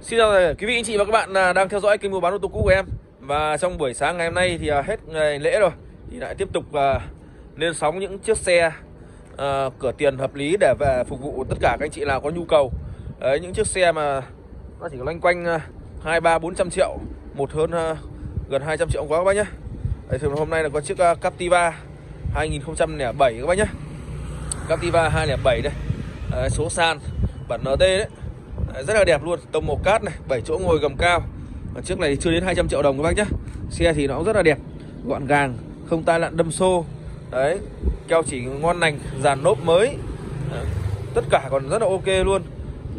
Xin chào quý vị anh chị và các bạn à, đang theo dõi kênh mua bán ô tô cũ của em. Và trong buổi sáng ngày hôm nay thì à, hết ngày lễ rồi. Thì lại tiếp tục à, lên sóng những chiếc xe cửa tiền hợp lý để về phục vụ tất cả các anh chị nào có nhu cầu. Đấy, những chiếc xe mà nó chỉ loanh quanh 2, 3, 400 triệu Một hơn gần 200 triệu quá các bác nhé Đấy, thì hôm nay là có chiếc Captiva 2007 các bác nhé Captiva 207 đây. Đấy, số sàn bản NT Đấy, rất là đẹp luôn tông màu cát này 7 chỗ ngồi gầm cao. Và chiếc này thì chưa đến 200 triệu đồng các bác nhé xe thì nó cũng rất là đẹp gọn gàng không tai nạn đâm xô. Đấy keo chỉ ngon lành dàn nốp mới. Đấy. tất cả còn rất là ok luôn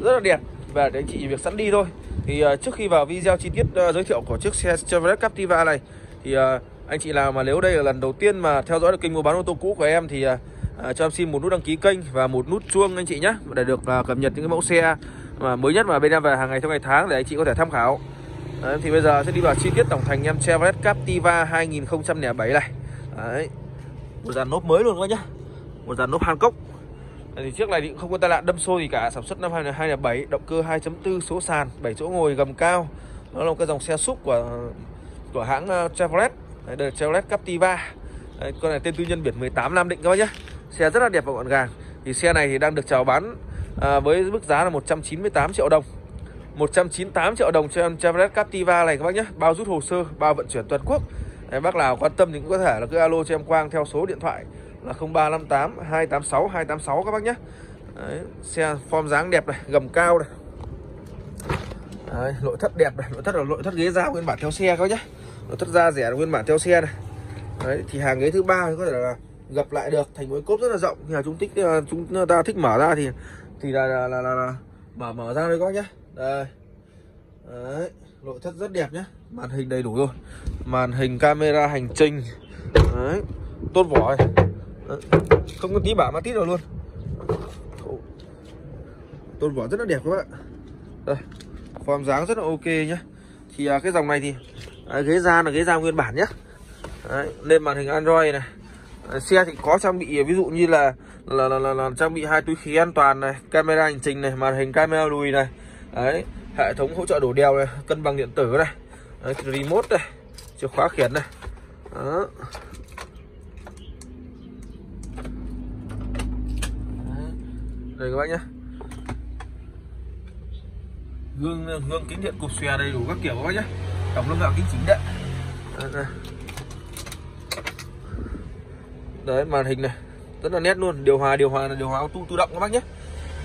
rất là đẹp. Và để anh chị việc sẵn đi thôi. Thì uh, trước khi vào video chi tiết uh, giới thiệu của chiếc xe Chevrolet Captiva này thì uh, anh chị nào mà nếu đây là lần đầu tiên mà theo dõi được kênh mua bán ô tô cũ của em thì uh, uh, cho em xin một nút đăng ký kênh và một nút chuông anh chị nhé để được uh, cập nhật những cái mẫu xe mà mới nhất mà bên em về hàng ngày trong ngày tháng để anh chị có thể tham khảo. Đấy, thì bây giờ sẽ đi vào chi tiết tổng thành em Chevrolet Captiva 2007 này. Đấy. một dàn nốt mới luôn các nhá. Một dàn lốp Hancock. Thì chiếc này thì cũng không có tai nạn đâm xô gì cả. Sản xuất năm 2007 động cơ 2.4 số sàn 7 chỗ ngồi gầm cao. Nó là một cái dòng xe súp của của hãng ờ, Chevrolet. Đấy, đây là Chevrolet Captiva. Đấy, con này tên tư nhân biển 18 Nam Định các bác nhé xe rất là đẹp và gọn gàng. Thì xe này thì đang được chào bán à, với mức giá là 198 triệu đồng. 198 triệu đồng cho em Chevrolet Captiva này các bác nhé. Bao rút hồ sơ bao vận chuyển toàn quốc. Đấy, bác nào quan tâm thì cũng có thể là cứ alo cho em Quang theo số điện thoại là 0358 286 286 các bác nhé. Đấy, xe form dáng đẹp này gầm cao này. Đấy, nội thất đẹp này nội thất là nội thất ghế da nguyên bản theo xe các bác nhé. Nội thất da rẻ nguyên bản theo xe này. Đấy, thì hàng ghế thứ ba có thể là gập lại được thành một cốp rất là rộng. Nhà chúng thích chúng ờ, ta thích mở ra thì thì là là, là, là, là. Mở mở ra đây các bác nhé đây. Đấy, nội thất rất đẹp nhé màn hình đầy đủ rồi. Màn hình camera hành trình. Đấy, tốt vỏ này. Đấy. không có tí bả mà tít rồi luôn. Tôn vỏ rất là đẹp các bạn đây form dáng rất là ok nhé thì à, cái dòng này thì à, ghế da là ghế da nguyên bản nhé Đấy, lên màn hình android này. À, xe thì có trang bị ví dụ như là là, là, là, là trang bị hai túi khí an toàn này camera hành trình này màn hình camera lùi này. Đấy hệ thống hỗ trợ đổ đèo này cân bằng điện tử này. Đấy, remote này chìa khóa khiển này. Đó. đây các bác nhé gương gương kính điện cụp xòe đầy đủ các kiểu các bác nhé tổng lưng gạo kính chỉnh điện đấy, đấy màn hình này rất là nét luôn. Điều hòa điều hòa là điều hòa auto tự động các bác nhé.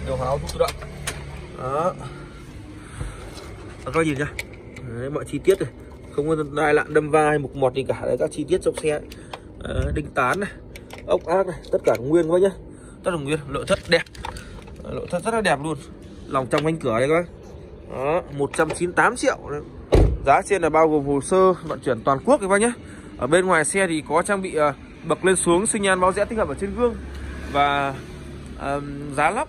Điều hòa auto tự động. Đó. À, các bác nhìn nhá. Đấy, mọi chi tiết này. Không có đai lạng đâm vai mục mọt gì cả. Đấy các chi tiết trong xe. Đấy, đinh tán này ốc ác này tất cả nguyên các bác nhá. Tất cả nguyên nội thất đẹp. Nội thất rất là đẹp luôn. Lòng trong cánh cửa đây các bác. Đó 198 triệu. Đấy. giá trên là bao gồm hồ sơ vận chuyển toàn quốc các bác nhé ở bên ngoài xe thì có trang bị uh, bậc lên xuống sinh nhan báo rẽ tích hợp ở trên gương. Và um, giá lắp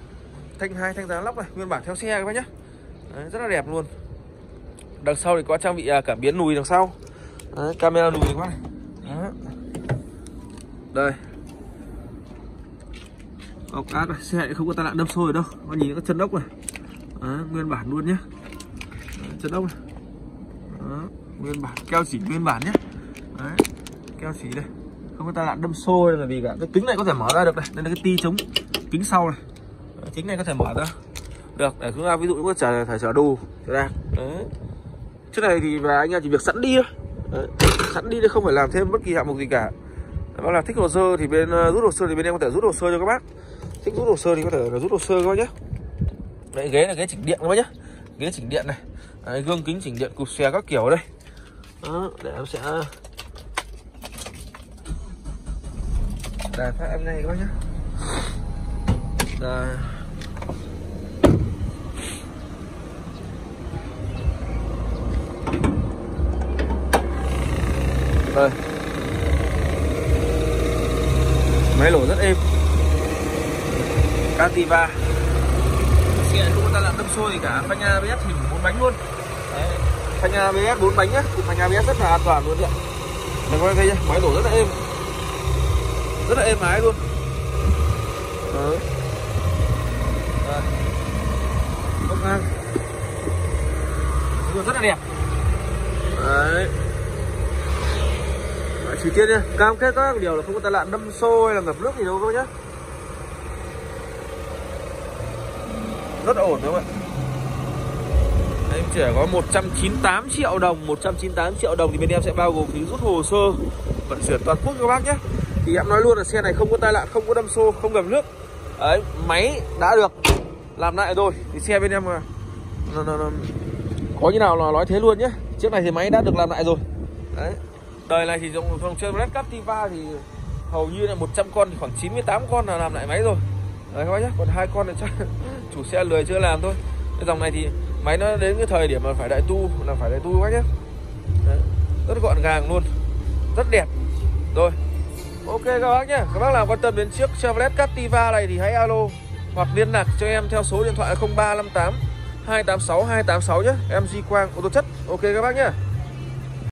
thanh hai thanh giá lắp này nguyên bản theo xe các bác nhé Đấy, rất là đẹp luôn. Đằng sau thì có trang bị uh, cảm biến lùi đằng sau. Đấy, camera lùi các bác này. Đấy. đây. Ốc át này xe không có tai nạn đâm sôi đâu. Có nhìn các chân ốc này. Đấy, nguyên bản luôn nhé Đấy, chân ốc này. Đấy, nguyên bản keo chỉ nguyên bản nhé Đấy, keo chỉ đây không có tai nạn đâm xô là vì cả cái kính này có thể mở ra được này. Đây là cái ti chống kính sau này. Kính này có thể mở ra. Được để chúng ta ví dụ có thể phải chở đồ ra. Đấy. Trước này thì và anh em chỉ việc sẵn đi thôi. Đấy. sẵn đi thì không phải làm thêm bất kỳ hạng mục gì cả. Bác là thích hồ sơ thì bên ờ, rút hồ sơ thì bên em có thể rút hồ sơ cho các bác. Thích rút hồ sơ thì có thể là rút hồ sơ các bác nhé. Đấy ghế là ghế chỉnh điện các bác nhé. Ghế chỉnh điện này. Đấy, gương kính chỉnh điện cụp xe các kiểu đây. Đó, để em sẽ đài phát âm ngay các bác nhé. Đây đây. Máy nổ rất êm. Captiva xe có tai nạn đâm xôi cả phanh ABS thì bốn bánh luôn. Đấy. phanh ABS bốn bánh nhá phanh ABS rất là an toàn luôn ạ. Đây các thấy nhá máy nổ rất là êm rất là êm ái luôn. Đấy. Đây. Bốc ngang. Rất là đẹp. Đấy. Đấy, chi tiết nhá. Cam kết các điều là không có tai nạn đâm xô hay là ngập nước gì đâu các nhá. Rất ổn đúng không ạ? Em chỉ có 198 triệu đồng. 198 triệu đồng thì bên em sẽ bao gồm phí rút hồ sơ vận chuyển toàn quốc các bác nhé thì em nói luôn là xe này không có tai nạn không có đâm xô không ngập nước. Đấy máy đã được làm lại rồi. Thì xe bên em là là, là, có như nào là nói thế luôn nhé. Chiếc này thì máy đã được làm lại rồi. Đấy đời này thì dòng chơi Chevrolet Captiva thì hầu như là 100 con thì khoảng 98 con là làm lại máy rồi. Đấy các bác nhé còn hai con này chắc chủ xe lười chưa làm thôi. Cái dòng này thì máy nó đến cái thời điểm mà phải đại tu là phải đại tu các bác nhé. Đấy. rất gọn gàng luôn rất đẹp. Rồi ok, các bác nhé các bác nào quan tâm đến chiếc Chevrolet Captiva này thì hãy alo hoặc liên lạc cho em theo số điện thoại 0358 286 286 nhé em Di Quang, ô tô chất. Ok, các bác nhé